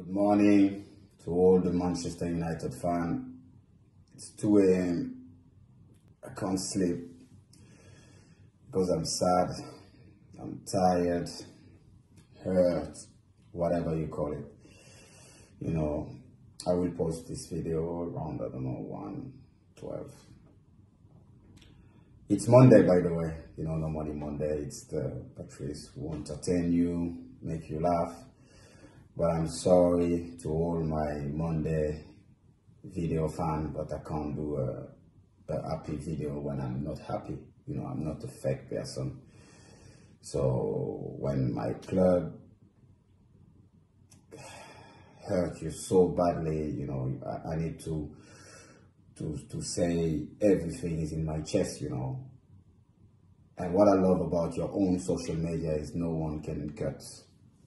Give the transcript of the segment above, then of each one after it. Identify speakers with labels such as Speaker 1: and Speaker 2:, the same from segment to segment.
Speaker 1: Good morning to all the Manchester United fan. It's 2 a.m. I can't sleep because I'm sad, I'm tired, hurt, whatever you call it. You know, I will post this video around, I don't know, 1, 12. It's Monday, by the way. You know, normally Monday, it's the Patrice who entertain you, make you laugh but I'm sorry to all my Monday video fan, but I can't do a, a happy video when I'm not happy. You know, I'm not a fake person. So when my club hurt you so badly, you know, I, I need to to to say everything is in my chest, you know. And what I love about your own social media is no one can cut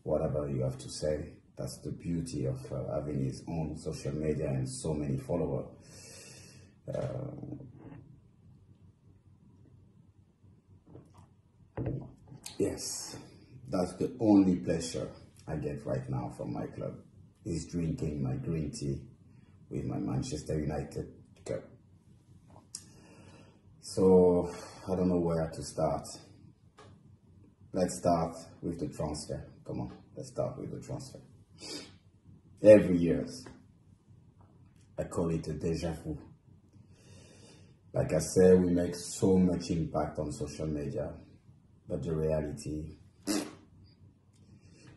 Speaker 1: whatever you have to say. That's the beauty of uh, having his own social media and so many followers. Uh, yes, that's the only pleasure I get right now from my club is drinking my green tea with my Manchester United cup. So I don't know where to start. Let's start with the transfer. Come on, let's start with the transfer every year. I call it a deja vu. Like I said, we make so much impact on social media, but the reality,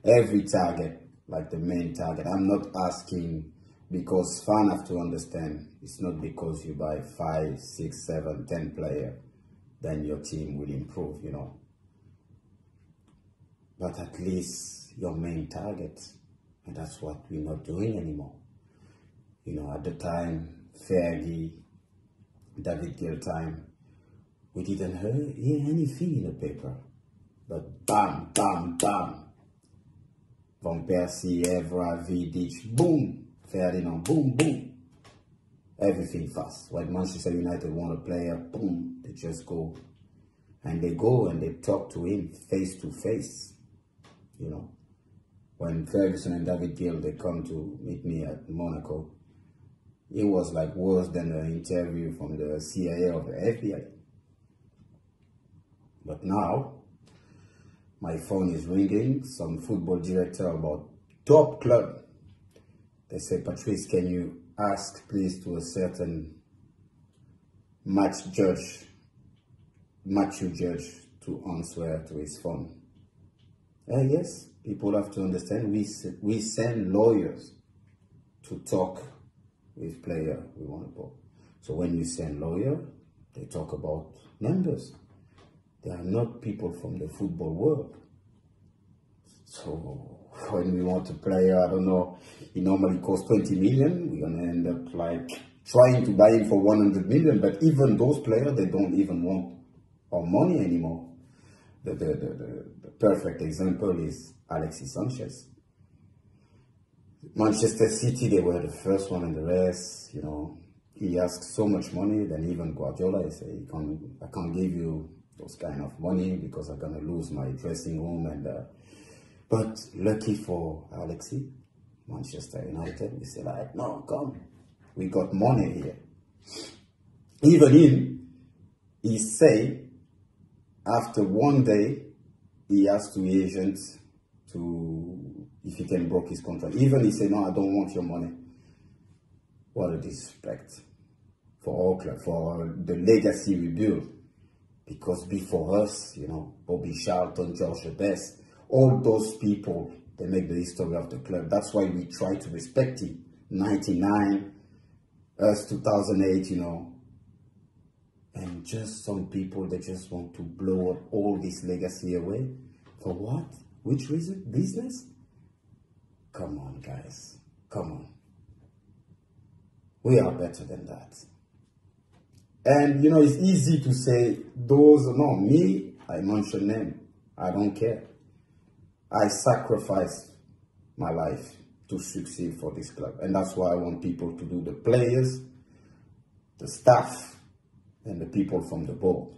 Speaker 1: every target, like the main target, I'm not asking because fans have to understand it's not because you buy five, six, seven, ten player, then your team will improve, you know. But at least your main target and that's what we're not doing anymore. You know, at the time, Fergie, David Gill time, we didn't hear hear anything in the paper. But bam, bam, bam. Van Persie, Evra, Vidic, boom. Ferdinand, boom, boom. Everything fast. When Manchester United want a player, boom, they just go. And they go and they talk to him face to face. You know when Ferguson and David Gill they come to meet me at Monaco, it was like worse than an interview from the CIA or the FBI. But now, my phone is ringing, some football director about top club. They say, Patrice, can you ask please to a certain Matt Judge, Matthew Judge, to answer to his phone? Uh, yes, people have to understand we, we send lawyers to talk with player we want to. So when you send lawyer, they talk about numbers. They are not people from the football world. So when we want a player, I don't know, he normally costs 20 million, we're going to end up like trying to buy him for 100 million, but even those players, they don't even want our money anymore. The, the, the, the perfect example is Alexis Sanchez. Manchester City, they were the first one in the race, you know. He asked so much money, then even Guardiola, he said, I can't give you those kind of money because I'm going to lose my dressing room. and. Uh, but lucky for Alexis, Manchester United, we say like, no, come, we got money here. Even him, he say, after one day, he asked to agents to if he can break his contract. Even he said, no, I don't want your money. What a disrespect for Auckland, for the legacy we built. Because before us, you know, Bobby Charlton, George Best, all those people, they make the history of the club. That's why we try to respect him. 99, us 2008, you know. And just some people, that just want to blow up all this legacy away. For what? Which reason? Business? Come on, guys. Come on. We are better than that. And, you know, it's easy to say, those, no, me, I mention them. I don't care. I sacrificed my life to succeed for this club. And that's why I want people to do the players, the staff, and the people from the board.